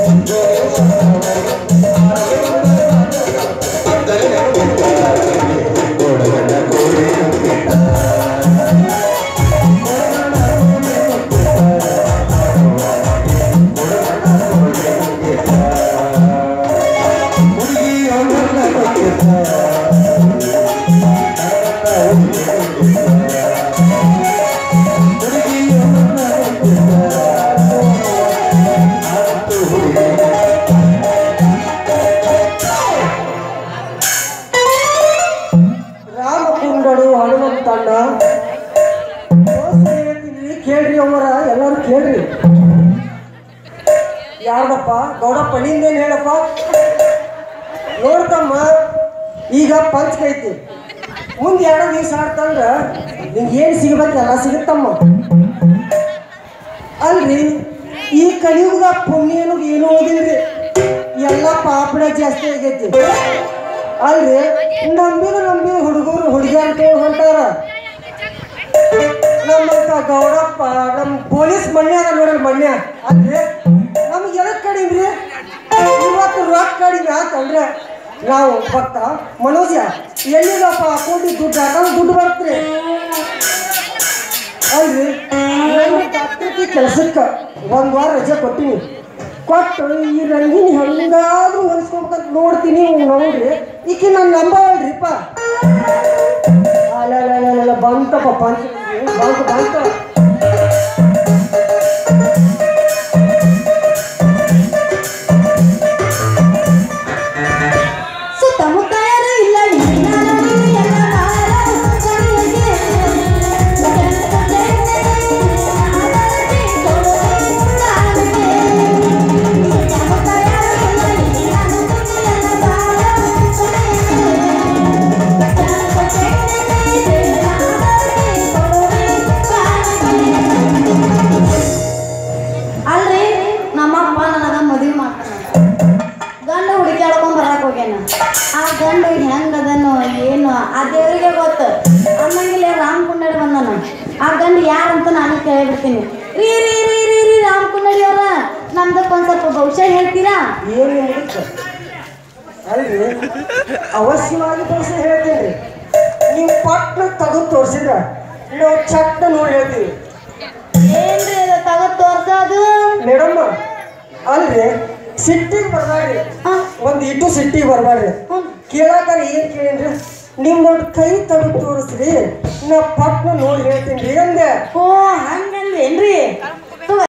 I'm ಕೇಳ್ರಿ ಅವರ ಎಲ್ಲರೂ ಕೇಳ್ರಿ. ಯಾರ್ದಪ್ಪ? ಗೌಡಪ್ಪ, ನಿಂದೇನು ಹೇಳಪ್ಪ? ನೋಡ್ತಮ್ಮ ಈಗ ಪಂಚ್ಕೈತಿ ಮುಂದೆ ಎರಡು ದಿವಸ ಆಡ್ತಂದ್ರ ನಿಂಗೆ ಏನು ಸಿಗ್ಬೇಕೆಲ್ಲ ಸಿಗುತ್ತಮ್ಮ. ಅಲ್ರಿ, ಈ ಕಲಿಯುಗದ ಪುಣ್ಯನು ಏನೂ ಓದಿಲ್ರಿ. ಎಲ್ಲ ಪಾಪಣ ಜಾಸ್ತಿ ಆಗೈತಿ. ಅಲ್ರಿ ನಂಬಿದ ನಂಬಿದ ಹುಡುಗರು, ಹುಡುಗಿಯರ್ ನಮ್ ನಮ್ಮ ಪೊಲೀಸ್ ಮಣ್ಯ ಅದ ನೋಡ್ರಿ ಮಣ್ಯ ಅಲ್ರಿ? ನಮ್ಗೆ ಎದಕ್ ಕಡಿಮ್ರಿ ಇವತ್ತು ರೊಕ್ಕ ಕಡಿಮೆ ಆತಲ್ರಿ? ನಾವು ಭಕ್ತ ಮನೋಜ, ಎಲ್ಲಿದಪ್ಪ? ಕೋಟಿ ದುಡ್ಡು ಹಾಕೊಂಡು ದುಡ್ಡು ಬರ್ತ್ರಿ? ಅಲ್ರಿ? ಡಾಕ್ಟರ್ಗೆ ಕೆಲ್ಸಕ್ಕೆ. ಒಂದು ವಾರ ರಜೆ ಕೊಟ್ಟಿನಿ. ಕೊಟ್ಟು ಈ ರಂಗಿನ ಹೆಂಗಾದ್ರೂ ಹೊಲಿಸ್ಕೊಬೇಕಂತ ನೋಡ್ತೀನಿ ನೋಡ್ರಿ. ಈಕೆ ನಾನು ನಂಬವಲ್ರಿಪ್ಪ बांधता बांधता बांधता ಗಂಡ ಹೆಂಗದನೋ ಏನು ಆ ದೇವರಿಗೆ ಗೊತ್ತು. ಅಮ್ಮಂಗಿಲ್ಲ ರಾಮ್ ಕುಂಡಡಿ ಬಂದನು. ಆ ಗಂಡ ಯಾರಂತ ನಾನು ಕೇಳಿಬಿಡ್ತೀನಿ. ರೀ ರೀ ರೀ ರೀ ರೀ ರಾಮ್ ಕುಂಡಡಿ ಅವ್ರ. ನಮ್ದಕ್ಕೆ ಒಂದ್ ಸ್ವಲ್ಪ ಭವಿಷ್ಯ ಹೇಳ್ತೀರಾ? ಏನು ಮುಗಿತು ಅಲ್ರಿ ಅವಶ್ಯವಾಗಿ ತೋರಿಸಿ ಹೇಳ್ತೀನಿ ನೀವು ಪಟ್ನ ತೆಗೆದು ತೋರಿಸಿದ್ರ ನೀವು ಚಟ್ಟ ನೋಡಿ ಹೇಳ್ತೀವಿ ಏನ್ರಿ ಅದು ತಗದ್ ತೋರ್ಸೋದು? ಮೇಡಮ್ ಅಲ್ರಿ ಸಿಟ್ಟಿಗೆ ಬರ್ತಾ ಹಾ. ಇಟ್ಟು ಸಿಟ್ಟಿ ಬರಬಾರ್ರಿ ಕೇಳಾಕಾರ ಏನ್ ಕೇಳಿನ್ರಿ ನಿಮ್ ನೋಡಿ ಕೈ ತೆಗೆದು ತೋರಿಸ್ರಿ. ನಾ ಪಟ್ನ ನೋಡಿ ಹೇಳ್ತೀನಿ ರೀ ಅಂದೆ ಓ